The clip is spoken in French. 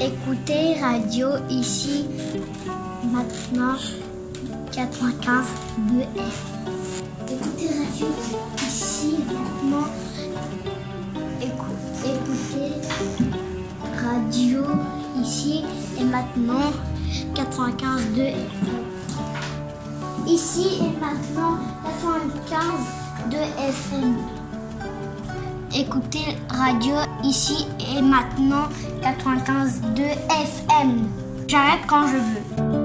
Écoutez radio ici maintenant 95 de F. Écoutez radio ici maintenant. Écou- Écoutez radio ici et maintenant 95 de F. Ici et maintenant 95 de FM. Écoutez radio ici et maintenant 95 de FM. J'arrête quand je veux.